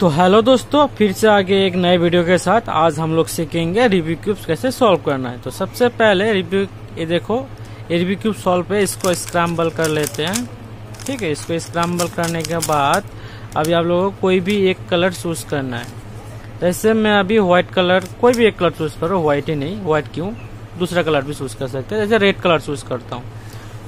तो हेलो दोस्तों, फिर से आगे एक नए वीडियो के साथ आज हम लोग सीखेंगे रिव्यू क्यूब्स कैसे सॉल्व करना है। तो सबसे पहले रिव्यू, ये देखो, ये रिव्यू क्यूब सॉल्व पे इसको स्क्रैम्बल कर लेते हैं। ठीक है, इसको स्क्रैम्बल करने के बाद अभी आप लोगों को कोई भी एक कलर चूज़ करना है। जैसे मैं अभी व्हाइट कलर, कोई भी एक कलर चूज़ करो, व्हाइट ही नहीं, व्हाइट क्यों? दूसरा कलर भी चूज़ कर सकते हैं। जैसे रेड कलर चूज़ करता हूँ।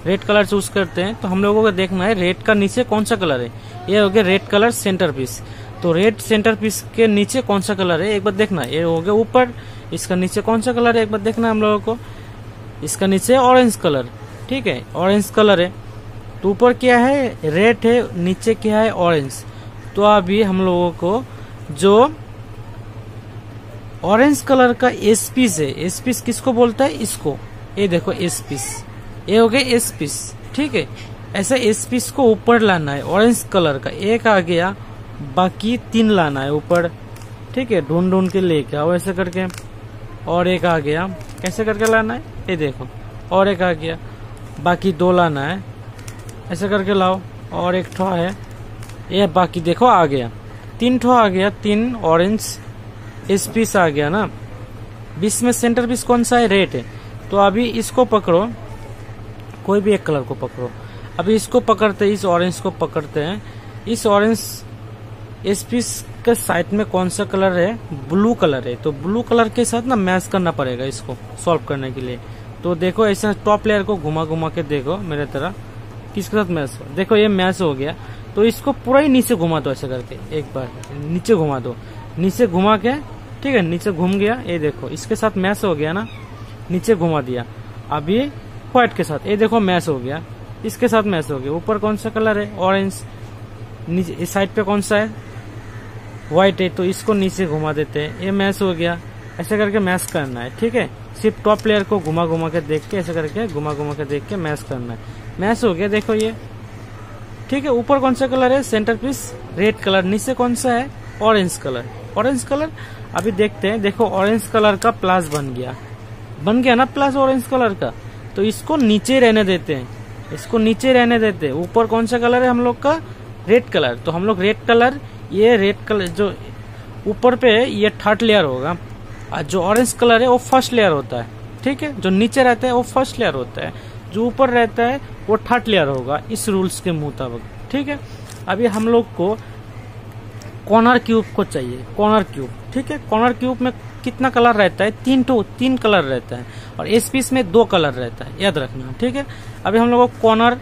रेड कलर चूज़ करते हैं तो हम लोगों को देखना है, रेड का नीचे कौन सा कलर है? ये हो गया रेड कलर सेंटर पीस तो रेड सेंटर पीस के नीचे कौन सा कलर है? एक बार देखना। ये हो गया ऊपर। इसका नीचे कौन सा कलर है? एक बार देखना हम लोगों को। इसका नीचे ऑरेंज कलर ठीक है ऑरेंज कलर है। तो ऊपर क्या है? रेड है, नीचे क्या है? ऑरेंज तो अभी हम लोगों को जो ऑरेंज कलर का एस पीस है एस पीस किसको बोलता है? इसको। ये देखो एस पीस ये हो गया एस पीस ठीक है, ऐसा एस पीस को ऊपर लाना है ऑरेंज कलर का। एक आ गया बाकी तीन लाना है ऊपर। ठीक है, ढूंढ ढूंढ के लेके आओ ऐसे करके। और एक आ गया। कैसे करके लाना है? ये देखो। और एक आ गया। बाकी दो लाना है। ऐसे करके लाओ। और एक ठो है। ये बाकी देखो, आ गया। तीन ठो आ गया। तीन ऑरेंज इस पीस आ गया ना। बीस में सेंटर पीस कौन सा है? रेड है। तो अभी इसको पकड़ो। कोई भी एक कलर को पकड़ो। अभी इसको पकड़ते इस ऑरेंज को पकड़ते हैं। इस ऑरेंज इस पीस के साइड में कौन सा कलर है? ब्लू कलर है। तो ब्लू कलर के साथ ना मैच करना पड़ेगा इसको सॉल्व करने के लिए। तो देखो ऐसा टॉप लेयर को घुमा घुमा के देखो मेरे तरह। किसके साथ मैच हो? देखो ये मैच हो गया। तो इसको पूरा ही नीचे घुमा दो ऐसे करके। एक बार नीचे घुमा दो। नीचे घुमा के, ठीक है, नीचे घूम गया। ये देखो, इसके साथ मैच हो गया ना? नीचे घुमा दिया। अभी व्हाइट के साथ। ये देखो मैच हो गया। इसके साथ मैच हो गया। ऊपर कौन सा कलर है? ऑरेंज नीचे, इस साइड पे कौन सा है? व्हाइट है तो इसको नीचे घुमा देते हैं। ये मैच हो गया। ऐसे करके मैच करना है, ठीक है? सिर्फ़ टॉप प्लेयर को घुमा घुमा के देख के, ऐसे करके घुमा घुमा के देख के मैश करना है। मैच हो गया, देखो ये। ठीक है, ऊपर कौन सा कलर है? सेंटर पीस रेड कलर नीचे कौन सा है? ऑरेंज कलर ऑरेंज कलर अभी देखते हैं। देखो ऑरेंज कलर का प्लस बन गया। बन गया ना प्लस ऑरेंज कलर का? तो इसको नीचे रहने देते हैं। इसको नीचे रहने देते हैं। ऊपर कौन सा कलर है हम लोग का? रेड कलर तो हम लोग रेड कलर ये रेड कलर जो ऊपर पे ये थर्ड लेयर होगा। और जो ऑरेंज कलर है, वो फ़र्स्ट लेयर होता है। ठीक है? जो नीचे रहता है, वो फ़र्स्ट लेयर होता है। जो ऊपर रहता है, वो थर्ड लेयर होगा इस रूल्स के मुताबिक। ठीक है? अभी हम लोग को कॉर्नर क्यूब को चाहिए। कॉर्नर क्यूब ठीक है? कॉर्नर क्यूब में कितना कलर रहता है? तीन टू तीन कलर रहता है। और इस पीस में दो कलर रहता है। याद रखना। ठीक है? अभी हम लोग को कॉर्नर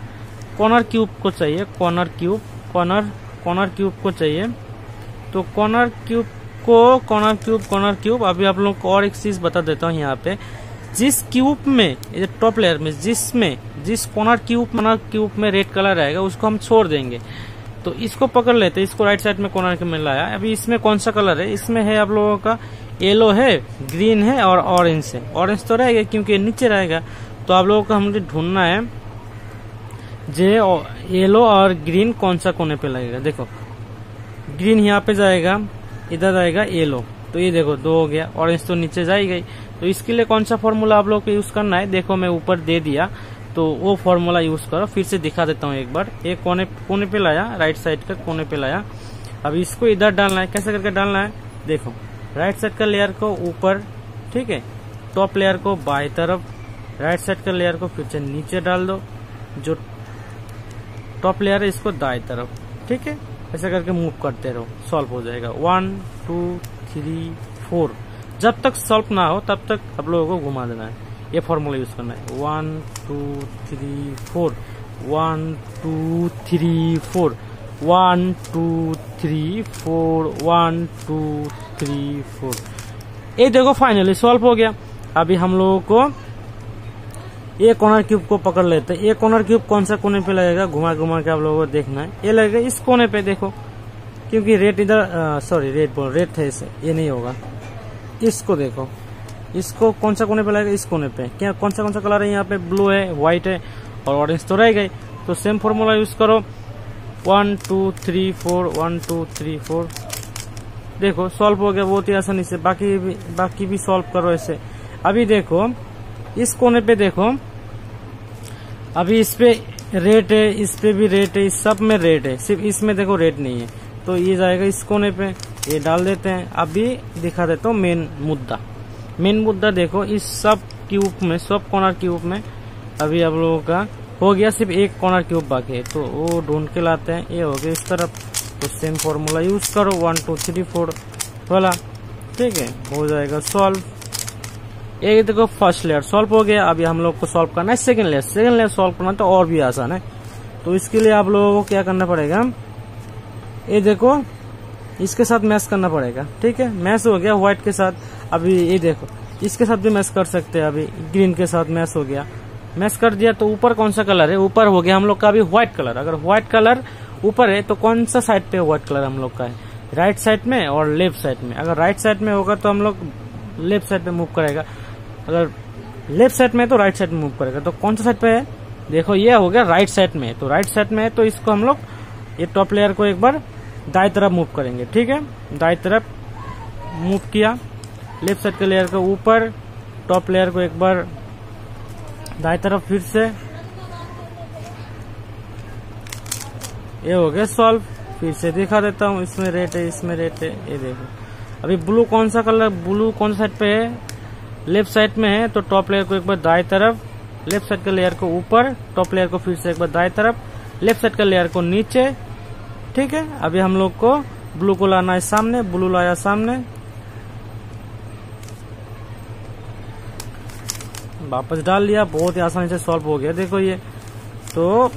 कॉर्नर क्यूब को चाहिए। Corner cube corner corner cube को चाहिए। तो कॉर्नर क्यूब को, कॉर्नर क्यूब कॉर्नर क्यूब, अभी आप लोग को और एक चीज़ बता देता हूँ यहाँ पे। जिस क्यूब में टॉप लेयर में जिसमें जिस कॉर्नर क्यूब कॉर्नर क्यूब में रेड कलर आएगा, उसको हम छोड़ देंगे। तो इसको पकड़ लेते इसको राइट साइड में कॉर्नर के में अभी इसमें कौन सा कलर है? इसमें है आप लोगों का येलो है ग्रीन है और ऑरेंज है। ऑरेंज तो रहेगा क्योंकि नीचे रहेगा। तो आप लोगों को हमें ढूंढना है। जे येलो और ग्रीन कौन सा कोने पे लगेगा? देखो, ग्रीन यहाँ पे जाएगा, इधर आएगा येलो। तो ये देखो, दो हो गया ऑरेंज तो नीचे जाएगा तो इसके लिए कौन सा फॉर्मूला आप लोग को यूज़ करना है? देखो, मैं ऊपर दे दिया तो वो फॉर्मूला यूज़ करो, फिर से दिखा देता हूँ एक बार। एक कोने कोने पे लाया राइट साइड का कोने पे लाया। अब इसको इधर डालना है, कैसे करके डालना है? देखो राइट साइड का लेयर को ऊपर, ठीक है टॉप लेयर को बाई तरफ़ राइट साइड का लेयर को फिर से नीचे डाल दो। जो टॉप लेयर है इसको दाई तरफ़, ठीक है? ऐसा करके मूव करते रहो सॉल्व हो जाएगा। वन टू थ्री फोर जब तक सॉल्व ना हो, तब तक आप लोगों को घुमा देना है। ये फॉर्मूला यूज़ करना है। One two three four one two three four one two three four one two three four ये देखो फाइनली सॉल्व हो गया। अभी हम लोगों को ये कॉर्नर क्यूब को पकड़ लेते हैं। ये कॉर्नर क्यूब कौन सा कोने पे लगेगा? घुमा घुमा के आप लोगों को देखना है। ये लगेगा इस कोने पे, देखो। क्योंकि रेड इधर सॉरी रेड बोल रेड थे इसे। ये नहीं होगा। इसको देखो। इसको कौन सा कोने पे लगेगा? इस कोने पे। क्या, कौन सा कौन सा कलर है? यहाँ पे ब्लू है व्हाइट है और ऑरेंज तो रह गए। तो सेम फॉर्मूला यूज़ करो। One two three four one two three four देखो सॉल्व हो गया। बहुत ही आसानी से। बाकी भी बाकी भी सॉल्व करो ऐसे अभी देखो इस कोने पे देखो। अभी इस पे रेट है, इस पे भी रेट है, इस सब में रेट है। सिर्फ़ इसमें देखो रेट नहीं है। तो ये जाएगा इस कोने पे, ये डाल देते हैं। अभी दिखा देता हूँ मेन मुद्दा। मेन मुद्दा देखो, इस सब क्यूब में, सब कॉर्नर क्यूब में अभी आप लोगों का हो गया सिर्फ़ एक कॉर्नर क्यूब बाकी है। तो वो ढूंढ के लाते हैं। ये हो गया इस तरफ़। तो सेम फॉर्मूला यूज़ करो। वन टू थ्री फोर वाला। ठीक है, हो जाएगा सॉल्व ये देखो फ़र्स्ट लेयर सॉल्व हो गया। अभी हम लोग को सॉल्व करना है second layer second layer solve करना तो और भी आसान है। तो इसके लिए आप लोगों को क्या करना पड़ेगा? ये देखो, इसके साथ मैच करना पड़ेगा। ठीक है? मैच हो गया व्हाइट के साथ। अभी ये देखो, इसके साथ भी मैच कर सकते हैं अभी। ग्रीन के साथ मैच हो गया। मैच कर दिया तो ऊपर कौन सा कलर है? ऊपर हो गया हम लोग का अभी व्हाइट कलर अगर व्हाइट कलर ऊपर है तो कौन सा साइड पे व्हाइट कलर हम लोग का है? राइट साइड में और लेफ़्ट साइड में। अगर राइट साइड में होगा तो हम लोग लेफ़्ट साइड पे मूव करेगा। अगर लेफ़्ट साइड में तो राइट साइड में मूव करेगा। तो कौन सा साइड पे है? देखो, ये हो गया राइट साइड में। तो राइट साइड में है तो इसको हम लोग ये टॉप लेयर को एक बार दाई तरफ़ मूव करेंगे, ठीक है? दाई तरफ़ मूव किया। लेफ़्ट साइड के लेयर के ऊपर टॉप लेयर को एक बार दाई तरफ़ फिर से। ये हो गया सॉल्व फिर से दिखा देता हूँ, इसमें रेट है, इसमें रेट है, ये देखो। अभी ब्लू कौन सा कलर ब्लू कौन सा साइड पे है? लेफ़्ट साइड में है तो टॉप लेयर को एक बार दाएँ तरफ़ लेफ़्ट साइड के लेयर को ऊपर टॉप लेयर को फिर से एक बार दाएँ तरफ़ लेफ़्ट साइड का लेयर को नीचे, ठीक है? अभी हम लोग को ब्लू को लाना है सामने ब्लू लाया सामने। वापस डाल लिया, बहुत ही आसानी से सॉल्व हो गया। देखो ये तो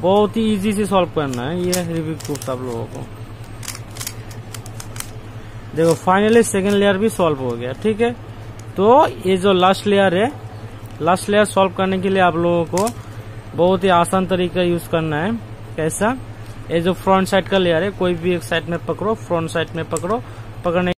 बहुत ही इजी से सॉल्व करना है ये रिव्यू प्रूफ आप लोगों को। देखो फाइनली सेकेंड लेयर भी सॉल्व हो गया, ठीक है? तो ये जो लास्ट लेयर है लास्ट लेयर सॉल्व करने के लिए आप लोगों को बहुत ही आसान तरीका यूज़ करना है। कैसा? ये जो फ्रंट साइड का लेयर है, कोई भी एक साइड में पकड़ो फ्रंट साइड में पकड़ो, पकड़ने